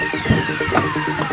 Are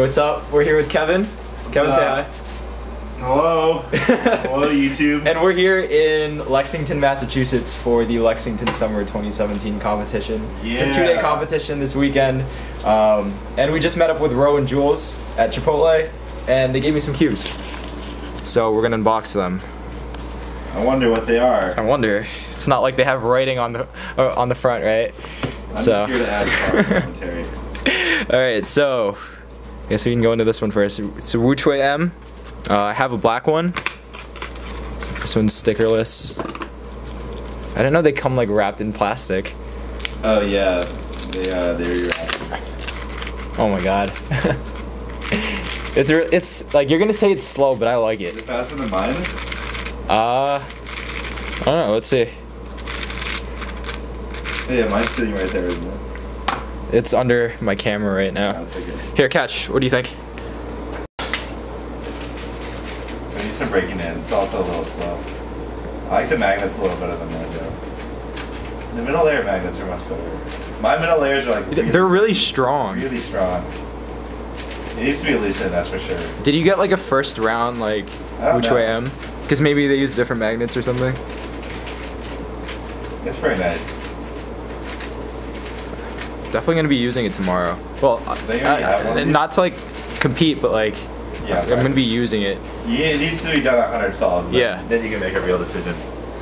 what's up? We're here with Kevin. Kevin, say hi. Hello. Hello, YouTube. And we're here in Lexington, Massachusetts for the Lexington Summer 2017 competition. Yeah. It's a two-day competition this weekend. Um, and we just met up with Ro and Jules at Chipotle, and they gave me some cubes. So we're gonna unbox them. I wonder what they are. I wonder. It's not like they have writing on the uh, on the front, right? I'm so. just here to add commentary. All right, so Guess we can go into this one first. It's a WuQue M. Uh, I have a black one. So this one's stickerless. I didn't know they come like wrapped in plastic. Oh yeah, they uh, they're your Oh my god. it's re- it's like you're gonna say it's slow, but I like Is it. it faster than mine? Uh, I don't know. Let's see. Yeah, mine's sitting right there, isn't it? It's under my camera right now. I'll take it. Here, catch. What do you think? I need some breaking in. It's also a little slow. I like the magnets a little better than mine though. The middle layer magnets are much better. My middle layers are like really, They're really strong. really strong. It needs to be loosened, that's for sure. Did you get like a first round like which know. M? Because maybe they use different magnets or something. It's pretty nice. Definitely gonna be using it tomorrow. Well, uh, not to like compete, but like Yeah, I'm gonna be using it. Yeah, it needs to be done at 100 solves. Then, Yeah. Then you can make a real decision.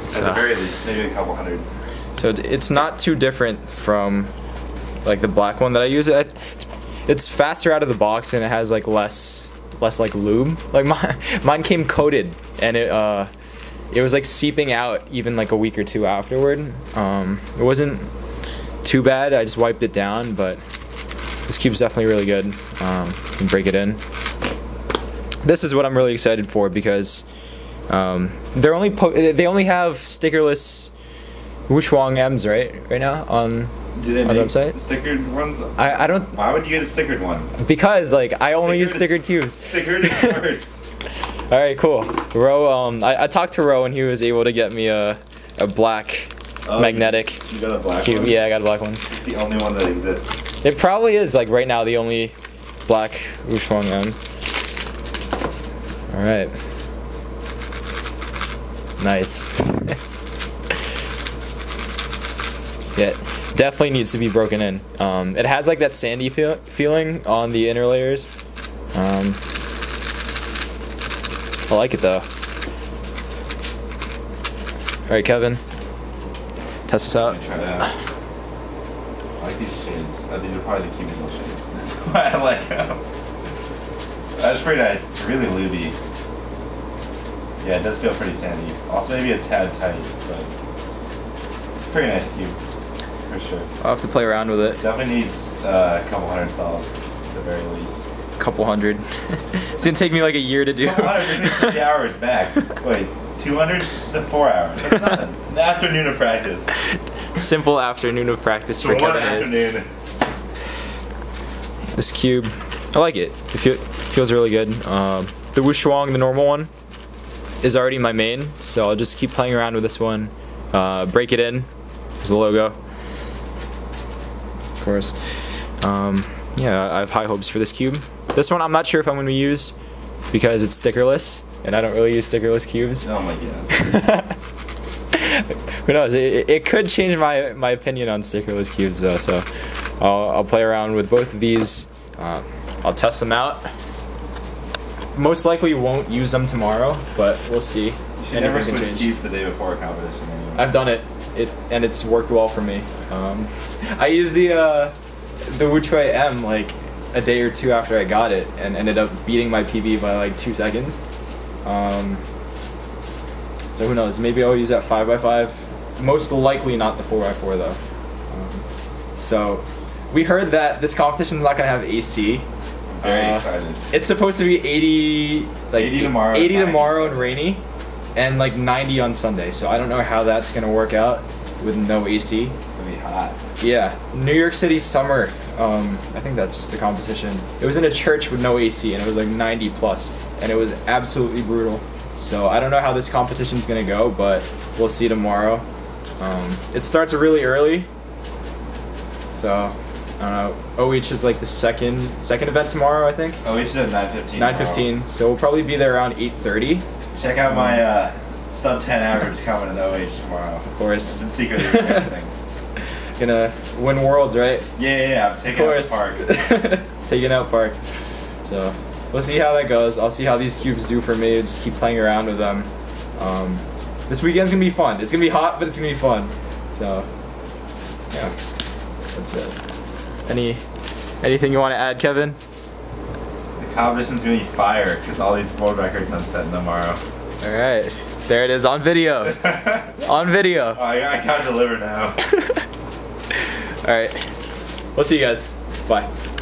At So- the very least, maybe a couple hundred. So it's not too different from like the black one that I use. It it's, it's faster out of the box and it has like less less like lube. Like mine mine came coated and it uh it was like seeping out even like a week or two afterward. Um, it wasn't too bad. I just wiped it down, but this cube's definitely really good. Um, can break it in. This is what I'm really excited for because um, they're only po- they only have stickerless WuShuang M's right right now on Do they on the website. stickered ones? I, I don't Why would you get a stickered one? because like I only use Stickered stickered is- cubes. Stickered is worse. All right, cool. Ro, um, I, I talked to Ro and he was able to get me a a black Oh, magnetic You got a black cube. one? Yeah, I got a black one. It's the only one that exists. It probably is like right now the only black WuShuang M. All right. Nice. yeah, definitely needs to be broken in. Um, it has like that sandy feel- feeling on the inner layers. Um, I like it though. All right, Kevin. Test this out. Try it out. I like these shades. Uh, these are probably the cubicle shades. That's why I like them. That's pretty nice. It's really looby. Yeah, it does feel pretty sandy. Also maybe a tad tight, but it's a pretty nice cube. For sure. I'll have to play around with it. Definitely needs uh, a couple hundred solves at the very least. Couple hundred. it's gonna take me like a year to do. Three hours max. Wait, 200 to four hours. It's an afternoon of practice. Simple afternoon of practice for Kevin Hays. This cube, I like it. It feel, feels really good. Um, the Wushuang, the normal one, is already my main, so I'll just keep playing around with this one. Uh, break it in. There's the logo. Of course. Um, yeah, I have high hopes for this cube. This one I'm not sure if I'm going to use because it's stickerless, and I don't really use stickerless cubes. Oh my god. Who knows? It, it could change my my opinion on stickerless cubes though. So I'll, I'll play around with both of these. Uh, I'll test them out. Most likely won't use them tomorrow, but we'll see. You should never switch keys the day before a competition. anyways. I've done it. It and it's worked well for me. Um, I use the uh, the WuQue M like a day or two after I got it, and ended up beating my PB by like two seconds. Um, so who knows? Maybe I'll use that five x five. Most likely not the four x four though. Um, so we heard that this competition's not gonna have AC. Very Uh, excited. It's supposed to be 80, like 80 tomorrow, 80 tomorrow and rainy, and like 90 on Sunday. So I don't know how that's gonna work out with no AC. It's gonna be hot. Yeah, New York City summer. Um, I think that's the competition. It was in a church with no AC, and it was like 90 plus, and it was absolutely brutal. So I don't know how this competition's gonna go, but we'll see tomorrow. Um, it starts really early, so I don't know. OH is like the second second event tomorrow, I think. Oh, should have 9:15. 9:15. So we'll probably be there around 8:30. Check out my uh, sub 10 average coming in the OH tomorrow. Of course. I've been secretly practicing. Gonna win worlds, right? Yeah, yeah, yeah. I'm taking out Park. Taking out Park. So we'll see how that goes. I'll see how these cubes do for me. Just keep playing around with them. Um, this weekend's gonna be fun. It's gonna be hot, but it's gonna be fun. So yeah, that's it. Any anything you want to add, Kevin? The competition's gonna be fire because all these world records I'm setting tomorrow. All right, there it is on video. on video. Oh, I, I can't deliver now. All right, we'll see you guys. Bye.